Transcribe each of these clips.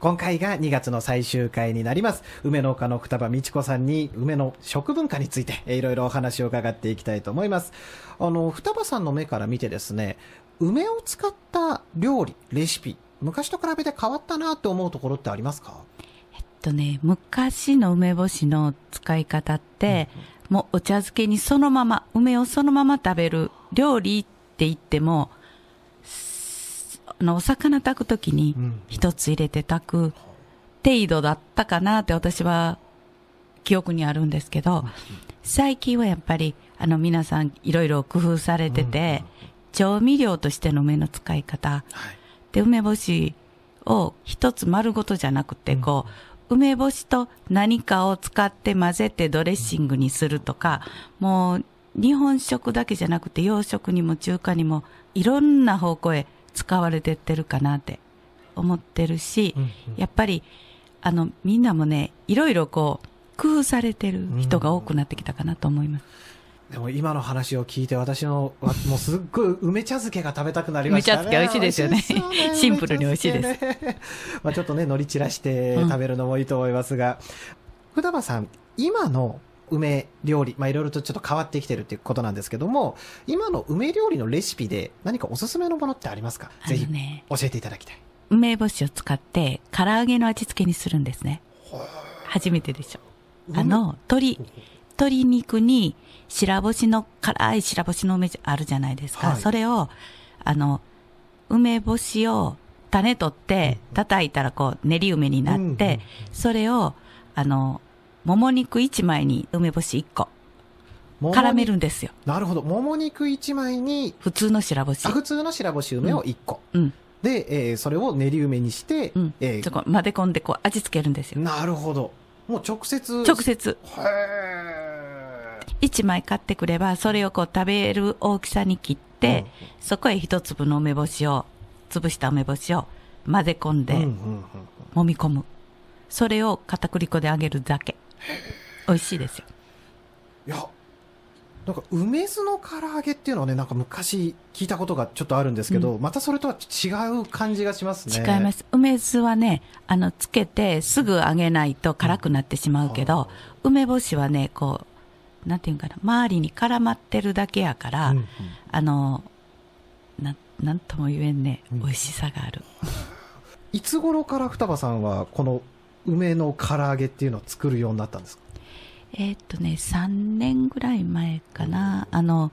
今回が2月の最終回になります。梅農家の双葉美智子さんに梅の食文化についていろいろお話を伺っていきたいと思います。あの、双葉さんの目から見てですね、梅を使った料理、レシピ、昔と比べて変わったなって思うところってありますか？えっとね、昔の梅干しの使い方って、もうお茶漬けにそのまま、梅をそのまま食べる料理って言っても、すあの、お魚炊くときにうん。一つ入れて炊く程度だったかなって私は記憶にあるんですけど、最近はやっぱり、あの、皆さんいろいろ工夫されてて、調味料としての梅の使い方、はい。で、梅干しを一つ丸ごとじゃなくて、こう、梅干しと何かを使って混ぜてドレッシングにするとか、もう、日本食だけじゃなくて洋食にも中華にもいろんな方向へ使われてってるかなって思ってるし、うんうん。やっぱり、あの、みんなもね、いろいろこう、工夫されてる人が多くなってきたかなと思います。でも今の話を聞いて私の、わもうすっごい梅茶漬けが食べたくなりましたね。梅茶漬け美味しいですよね。美味しシンプルに美味しいです。まあちょっとね、乗り散らして食べるのもいいと思いますが、福田さん、今の梅料理、まあいろいろとちょっと変わってきてるっていうことなんですけども、今の梅料理のレシピで何かおすすめのものってありますか？あぜひ教えていただきたい。梅干しを使って唐揚げの味付けにするんですね。初めてでしょ。あの、鶏、鶏肉に白干しの、辛い白干しの梅あるじゃないですか。はいそれを、あの、梅干しを種取って叩いたらこう練り梅になって、それを、あの、もも肉1枚に梅干し1個、絡めるんですよ。なるほど。もも肉1枚に、普通の白干しあ。普通の白干し梅を1個。うん。で、えーそれを練り梅にして、うん。えーそこ混ぜ込んでこう味付けるんですよ。なるほど。もう直接。直接。へ1枚買ってくれば、それをこう食べる大きさに切って、そこへ一粒の梅干しを、潰した梅干しを混ぜ込んで、揉み込む。それを片栗粉で揚げるだけ。美味しいですよ。いや、なんか梅酢の唐揚げっていうのはね、なんか昔聞いたことがちょっとあるんですけど、またそれとは違う感じがしますね。違います。梅酢はね、あの、つけてすぐ揚げないと辛くなってしまうけど、梅干しはね、こう、なんていうんかな、周りに絡まってるだけやから、うんうんあの、なん、なんとも言えんね、うん美味しさがある。いつ頃から双葉さんはこの梅の唐揚げっていうのを作るようになったんですか？えーっとね、3年ぐらい前かな、あの、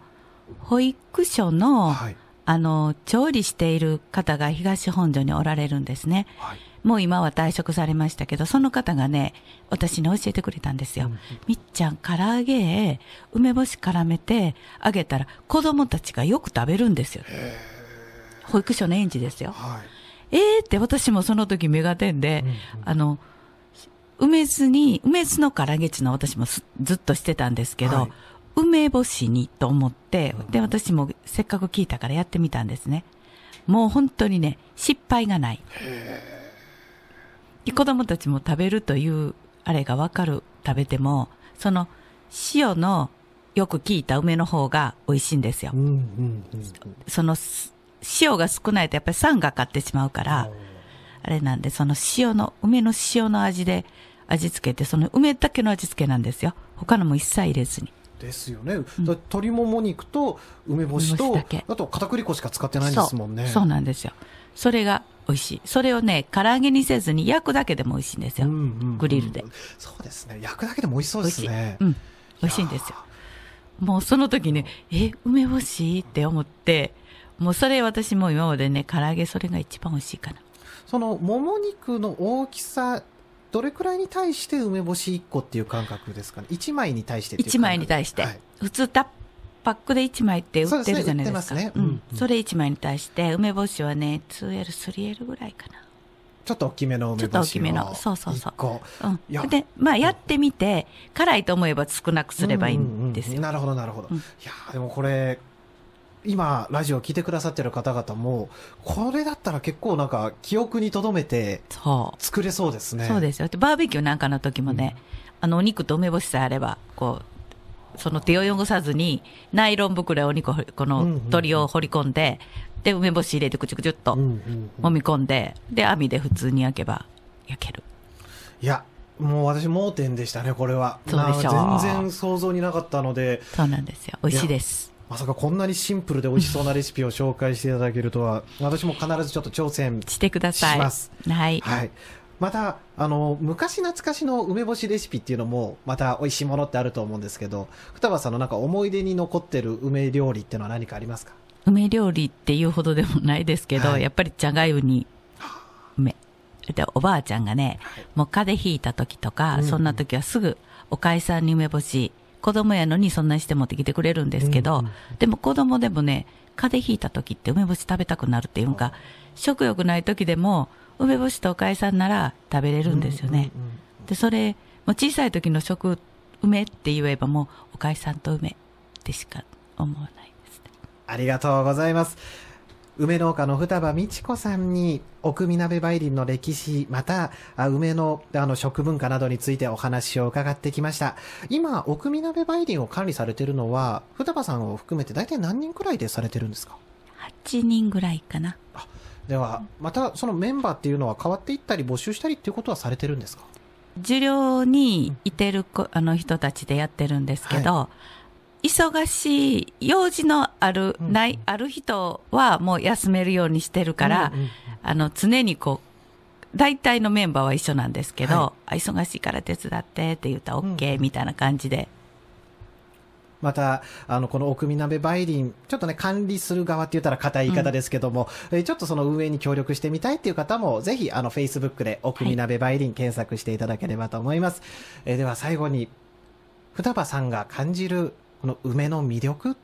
保育所の、はい。あの、調理している方が東本所におられるんですね。はい。もう今は退職されましたけど、その方がね、私に教えてくれたんですよ。うんうんみっちゃん、唐揚げへ梅干し絡めて揚げたら子供たちがよく食べるんですよ。保育所の園児ですよ。はい。えーって私もその時目が点で、うんうんあの、梅酢に、梅酢の唐揚げっていうのは私もすずっとしてたんですけど、はい梅干しにと思って、で、私もせっかく聞いたからやってみたんですね。もう本当にね、失敗がない。で子供たちも食べるという、あれがわかる、食べても、その、塩のよく効いた梅の方が美味しいんですよう。んうんうんうんその、す塩が少ないとやっぱり酸がかってしまうから、あれなんで、その塩の、梅の塩の味で味付けて、その梅だけの味付けなんですよ。他のも一切入れずに。ですよね。だ鶏もも肉と梅干しとあと片栗粉しか使ってないんですもんね。そう。なんですよ。それが美味しい。それをね、唐揚げにせずに焼くだけでも美味しいんですよ。うんうんうんグリルで。そうですね。焼くだけでも美味しそう美味しい。ですね。うん。美味しいんですよ。もうその時ね、え、梅干し？って思って、もうそれ私も今までね、唐揚げそれが一番美味しいかな。その、もも肉の大きさ、どれくらいに対して梅干し1個っていう感覚ですかね？1枚に対してっていう1枚に対して。はい普通タッパックで1枚って売ってるじゃないですか。そうですね売ってますねううんん。それ1枚に対して、梅干しはね、2L、3L ぐらいかちょっと大きめの梅干しをちょっと大きめのそうそうそう1個。な。いやうん。で、まあやってみて、辛いと思えば少なくすればいいんですよ。うううなるほど、なるほど。うんいやーでもこれ、今、ラジオ聞いてくださってる方々も、これだったら結構なんか、記憶に留めてそう。作れそうですね。そうですよ。でバーベキューなんかの時もね、あの、お肉と梅干しさえあれば、こう、その手を汚さずに、ナイロン袋へお肉このうんうんうん鶏を掘り込んで、で、梅干し入れてくちゅくちゅっとうんうんうん揉み込んで、で、網で普通に焼けば焼ける。いや、もう私盲点でしたね、これは。そうでしょうな全然想像になかったので、そうなんですよ。美味しいです。まさかこんなにシンプルで美味しそうなレシピを紹介していただけるとは、私も必ずちょっと挑戦してください。しますはい。はい。また、あの、昔懐かしの梅干しレシピっていうのも、また美味しいものってあると思うんですけど、双葉さんのなんか思い出に残ってる梅料理っていうのは何かありますか？梅料理っていうほどでもないですけど、はいやっぱりじゃがいウに梅。で、おばあちゃんがね、もう風邪ひいた時とか、うんうんそんな時はすぐおかいさんに梅干し、子供やのにそんなにして持ってきてくれるんですけど、うんうんでも子供でもね、風邪ひいた時って梅干し食べたくなるっていうか、食欲ない時でも、梅干しとおかいさんなら食べれるんですよね。で、それ、もう小さい時の食、梅って言えばもう、おかいさんと梅ってしか思わないですね。ありがとうございます。梅農家の双葉美智子さんに、奥見鍋梅林の歴史、また、あ梅のあの食文化などについてお話を伺ってきました。今、奥見鍋梅林を管理されているのは、双葉さんを含めて大体何人くらいでされてるんですか？8人ぐらいかな。では、またそのメンバーっていうのは変わっていったり募集したりっていうことはされてるんですか？受領にいてる子あの人たちでやってるんですけど、忙しい、用事のある、うん。ない、ある人はもう休めるようにしてるから、うんうんうん。あの、常にこう、大体のメンバーは一緒なんですけど、はあ忙しいから手伝ってって言ったらうん。OK みたいな感じで。また、あの、この奥見鍋梅林、ちょっとね、管理する側って言ったら硬い言い方ですけども、えーちょっとその運営に協力してみたいっていう方も、ぜひ、あの、Facebook で奥見鍋梅林検索していただければと思います。えーでは最後に、双葉さんが感じる、この梅の魅力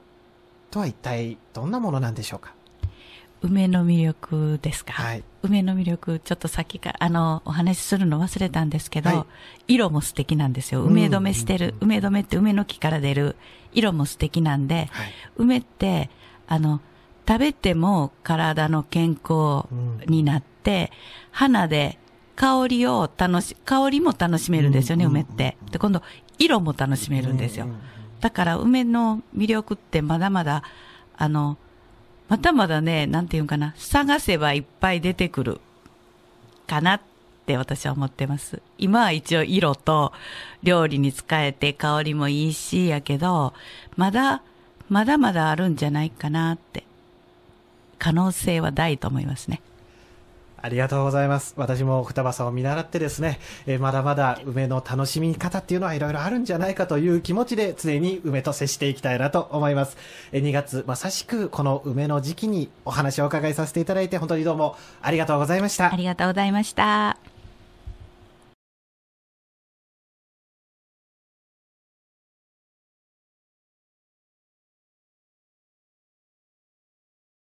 とは一体どんなものなんでしょうか？梅の魅力ですか、はい。梅の魅力、ちょっとさっきから、あの、お話しするの忘れたんですけど、はい色も素敵なんですよ。梅止めしてる、梅止めって梅の木から出る色も素敵なんで、はい。梅って、あの、食べても体の健康になって、花で香りを楽し、香りも楽しめるんですよね、うん梅って。で、今度、色も楽しめるんですよう。んうんだから梅の魅力ってまだまだ、あの、まだまだね、なんていうのかな、探せばいっぱい出てくるかなって私は思ってます。今は一応色と料理に使えて香りもいいし、やけど、まだ、まだまだあるんじゃないかなって。可能性は大と思いますね。ありがとうございます。私も双葉さんを見習ってですね、えーまだまだ梅の楽しみ方っていうのはいろいろあるんじゃないかという気持ちで常に梅と接していきたいなと思います。えー2月、まさしくこの梅の時期にお話をお伺いさせていただいて本当にどうもありがとうございましたあ。りがとうございました。